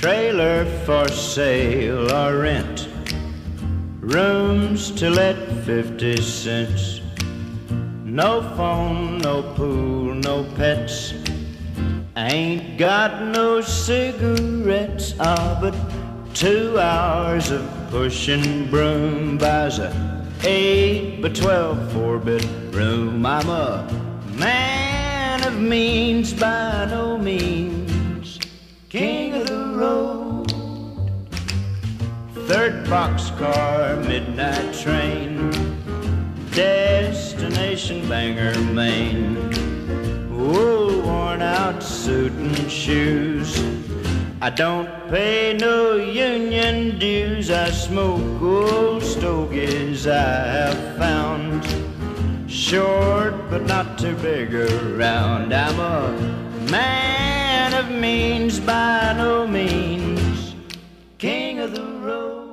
Trailer for sale or rent. Rooms to let 50 cents. No phone, no pool, no pets. Ain't got no cigarettes, ah, but two hours of pushing broom buys a eight by twelve four bit room. I'm a man of means by no means, king of the. Third boxcar, midnight train, destination Bangor, Maine. Wool worn out suit and shoes. I don't pay no union dues. I smoke old stogies I have found. Short but not too big around. I'm a man of means by no means. King of the road.